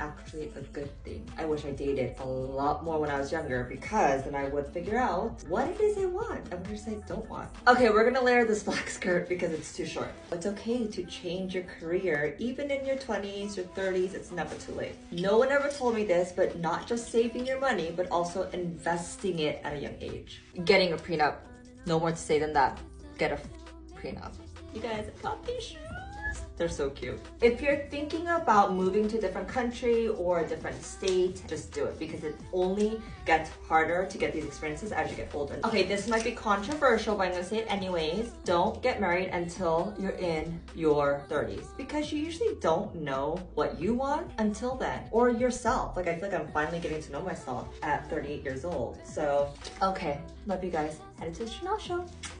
actually a good thing. I wish I dated a lot more when I was younger because then I would figure out what it is I want and what it is I don't want. Okay, we're gonna layer this black skirt because it's too short. It's okay to change your career even in your 20s, or 30s, it's never too late. No one ever told me this, but not just saving your money, but also investing it at a young age. Getting a prenup. No more to say than that. Get a prenup. You guys, I got these shoes. They're so cute. If you're thinking about moving to a different country or a different state, just do it because it only gets harder to get these experiences as you get older. Okay, this might be controversial, but I'm gonna say it anyways. Don't get married until you're in your 30s because you usually don't know what you want until then or yourself. Like I feel like I'm finally getting to know myself at 38 years old. So, okay, love you guys. Headed to the Chanel show.